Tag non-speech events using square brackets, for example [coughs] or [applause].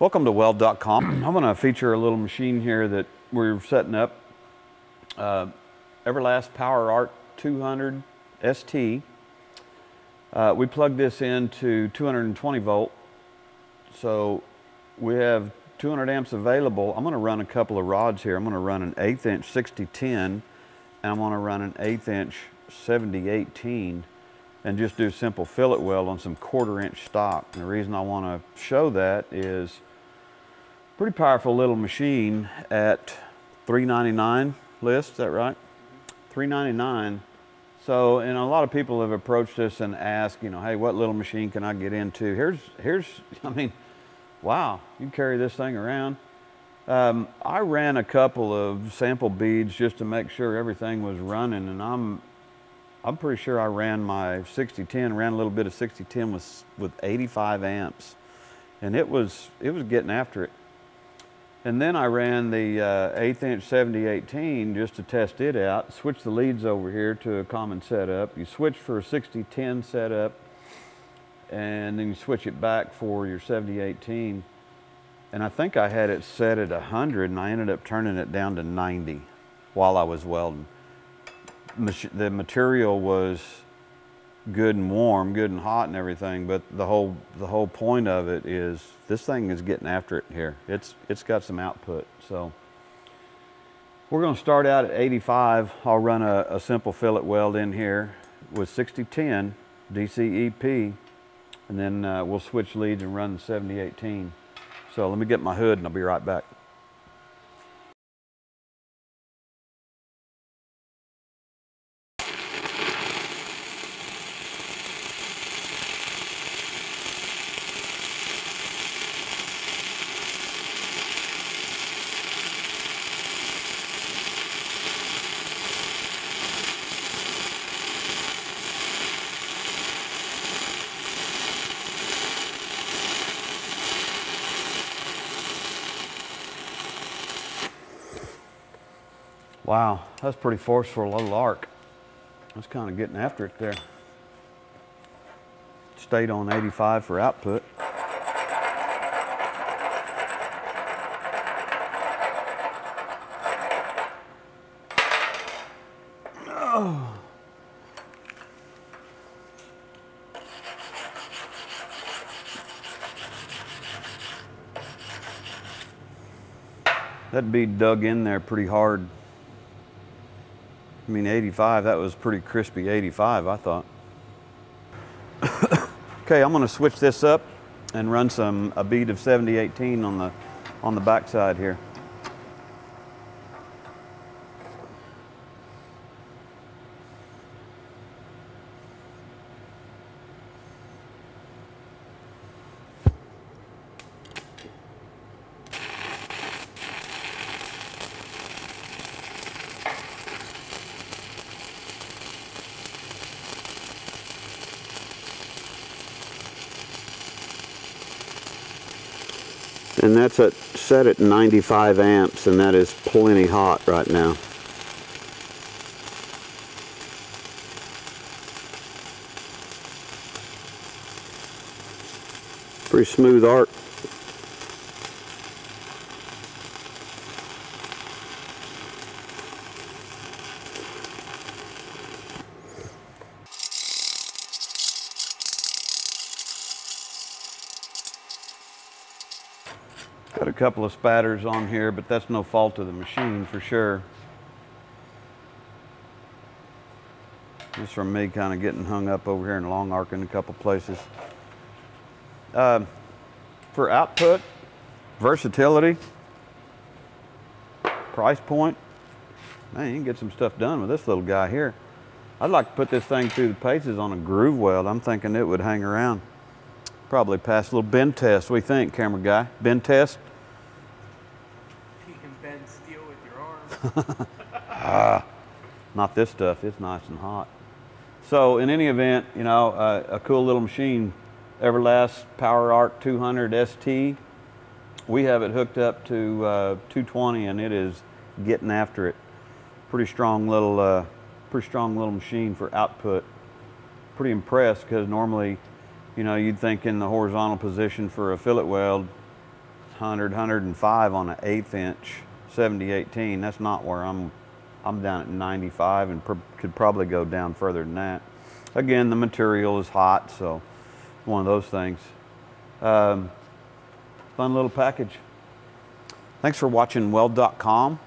Welcome to weld.com. I'm going to feature a little machine here that we're setting up. Uh, Everlast Power Arc 200 ST. Uh, we plug this into 220 volt. So we have 200 amps available. I'm going to run a couple of rods here. I'm going to run an eighth inch 6010 and I'm going to run an eighth inch 7018 and just do simple fillet weld on some quarter inch stock. And the reason I want to show that is pretty powerful little machine at 399 list, is that right? 399. So, and a lot of people have approached us and asked, you know, hey, what little machine can I get into? Here's, here's, [laughs] I mean, wow, you carry this thing around. Um, I ran a couple of sample beads just to make sure everything was running, and I'm, I'm pretty sure I ran my 6010, ran a little bit of 6010 with, with 85 amps, and it was, it was getting after it. And then I ran the uh, eighth inch 7018 just to test it out. Switch the leads over here to a common setup. You switch for a 6010 setup and then you switch it back for your 7018. And I think I had it set at 100 and I ended up turning it down to 90 while I was welding. The material was good and warm, good and hot and everything, but the whole the whole point of it is this thing is getting after it here. It's it's got some output. So we're going to start out at 85. I'll run a, a simple fillet weld in here with 6010 DCEP, and then uh, we'll switch leads and run the 7018. So let me get my hood and I'll be right back. Wow, that's pretty forceful, a little arc. That's kind of getting after it there. Stayed on 85 for output. Oh. That bead dug in there pretty hard. I mean, 85, that was pretty crispy 85, I thought. [coughs] okay, I'm gonna switch this up and run some a bead of 7018 on the on the backside here. And that's at, set at 95 amps and that is plenty hot right now. Pretty smooth arc. Got a couple of spatters on here, but that's no fault of the machine for sure. Just from me kind of getting hung up over here in long arc in a couple places. Uh, for output, versatility, price point, man, you can get some stuff done with this little guy here. I'd like to put this thing through the paces on a groove weld. I'm thinking it would hang around. Probably pass a little bend test. We think, camera guy? Bend test? You can bend steel with your arm. [laughs] Ah, not this stuff. It's nice and hot. So in any event, you know, uh, a cool little machine, Everlast Power Arc 200 ST. We have it hooked up to uh, 220 and it is getting after it. Pretty strong little, uh, pretty strong little machine for output. Pretty impressed because normally, you know, you'd think in the horizontal position for a fillet weld, 100, 105 on an eighth inch 7018. That's not where I'm. I'm down at 95 and pr- could probably go down further than that. Again, the material is hot, so one of those things. Um, fun little package. Thanks for watching weld.com.